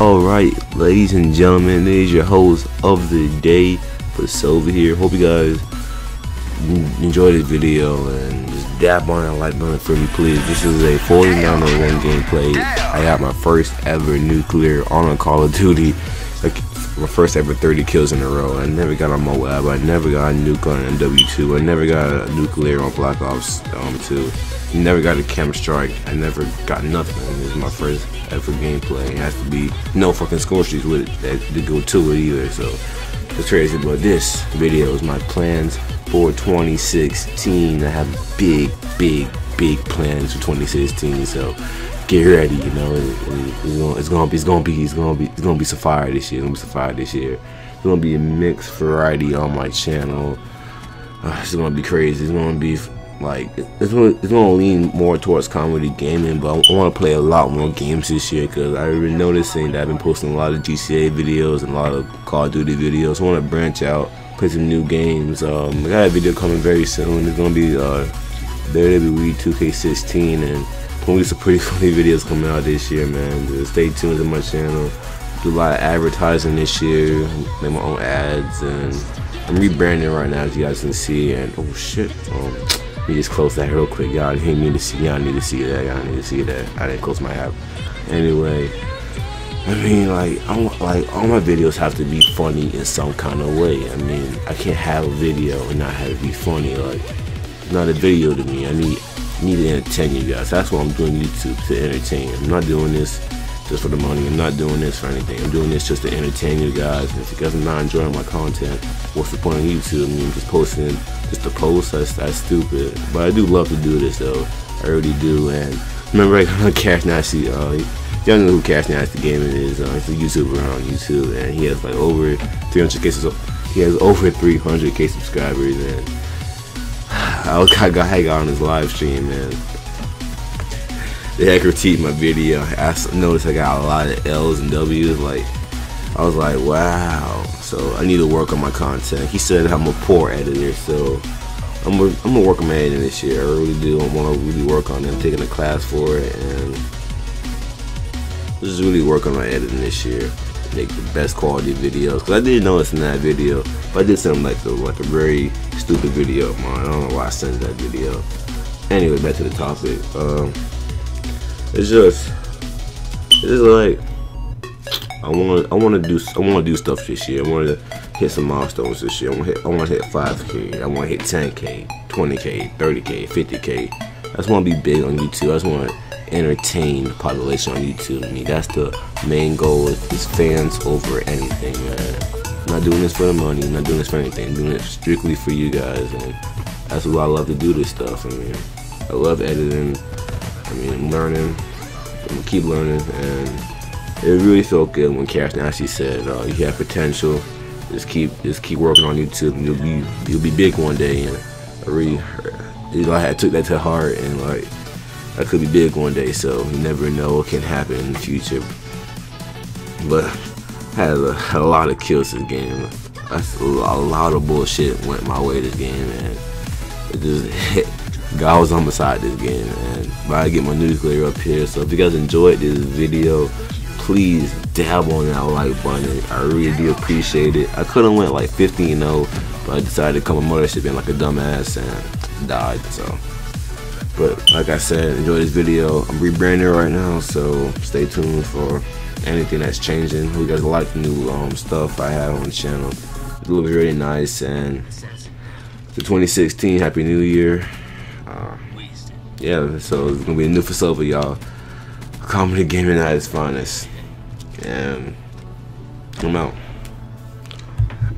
Oh Alright, ladies and gentlemen, this is your host of the day, Vasova here. Hope you guys enjoy this video and just dab on that like button for me, please. This is a 49 one gameplay. I got my first ever nuclear on a Call of Duty. Like my first ever 30 kills in a row. I never got on MOAB. I never got a nuke on MW2. I never got a nuclear on Black Ops um, 2. Never got a camera strike. I never got nothing. This is my first ever gameplay. It has to be no fucking score streaks with it to go to it either. So it's crazy. But this video is my plans for 2016. I have big, big, big plans for 2016. So get ready. You know, it, it, it's, gonna, it's gonna be, it's gonna be, it's gonna be, it's gonna be some this year. It's gonna be some this year. It's gonna be a mixed variety on my channel. Uh, it's gonna be crazy. It's gonna be like it's gonna, it's gonna lean more towards comedy gaming, but I want to play a lot more games this year because I've been noticing that I've been posting a lot of GTA videos and a lot of Call of Duty videos. I want to branch out, play some new games. Um, I got a video coming very soon. It's gonna be uh, WWE 2K16 and probably some pretty funny videos coming out this year, man. Just stay tuned to my channel. Do a lot of advertising this year. Make my own ads and I'm rebranding right now, as you guys can see. And oh shit. Um, me just close that real quick. Y'all didn't need to see. Y'all need to see that. Y'all need to see that. I didn't close my app. Anyway, I mean, like, I want, like all my videos have to be funny in some kind of way. I mean, I can't have a video and not have it be funny. Like, not a video to me. I need need to entertain you guys. That's why I'm doing YouTube to entertain. I'm not doing this just for the money. I'm not doing this for anything. I'm doing this just to entertain you guys. And if you guys are not enjoying my content, what's the point of YouTube? I mean, just posting just to post. That's that's stupid. But I do love to do this though. I really do. And remember, like Cash Nasty. Uh, y'all know who Cash Nasty Gaming is. Uh, he's a YouTuber on YouTube, and he has like over 300 cases. He has over 300k subscribers, and I got got on his live stream, man. They had critiqued my video. I noticed I got a lot of L's and W's. Like, I was like, wow. So I need to work on my content. He said I'm a poor editor, so I'm gonna, I'm work on my editing this year. I really do. I want to really work on it. I'm taking a class for it, and just really work on my editing this year. Make the best quality videos. Cause I didn't notice in that video, but I did something like a like a very stupid video of mine. I don't know why I sent that video. Anyway, back to the topic. Um, it's just, it's just like I want, I want to do, I want to do stuff this year. I want to hit some milestones this year. I want to hit, I want to hit 5k. I want to hit 10k, 20k, 30k, 50k. I just want to be big on YouTube. I just want entertain the population on YouTube. I mean, that's the main goal. Is fans over anything, man. I'm not doing this for the money. I'm not doing this for anything. I'm doing it strictly for you guys, and that's why I love to do this stuff. I mean, I love editing. I mean, I'm learning. I'm gonna keep learning, and it really felt good when Cash Nasty said, uh, "You have potential. Just keep, just keep working on YouTube. And you'll be, you'll be big one day." And I really, you know, I took that to heart, and like, I could be big one day. So you never know what can happen in the future. But I had a, a lot of kills this game. A, a lot of bullshit went my way this game, and it just hit. God was on my side this game, man. But I get my nuclear up here. So if you guys enjoyed this video, please dab on that like button. I really do appreciate it. I could have went like 15 0, but I decided to come on mothership being like a dumbass and died. So, but like I said, enjoy this video. I'm rebranding right now, so stay tuned for anything that's changing. Hope you guys like the new um, stuff I have on the channel. It looks really nice and. To 2016, Happy New Year. Uh, yeah, so it's gonna be a new for y'all. Comedy gaming at its finest. And I'm out.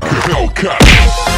Hellcat.